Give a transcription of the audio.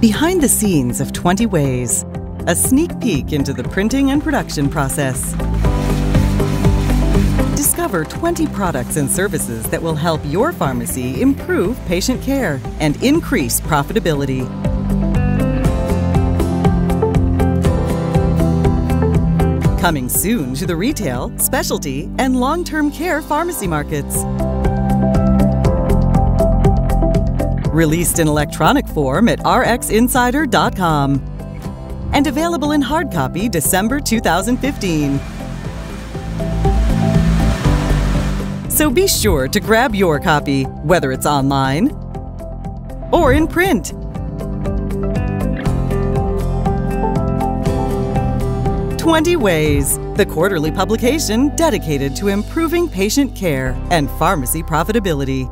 Behind the scenes of 20 Ways, a sneak peek into the printing and production process. Discover 20 products and services that will help your pharmacy improve patient care and increase profitability. Coming soon to the retail, specialty, and long term care pharmacy markets. Released in electronic form at rxinsider.com. And available in hard copy December 2015. So be sure to grab your copy, whether it's online or in print. Twenty Ways, the quarterly publication dedicated to improving patient care and pharmacy profitability.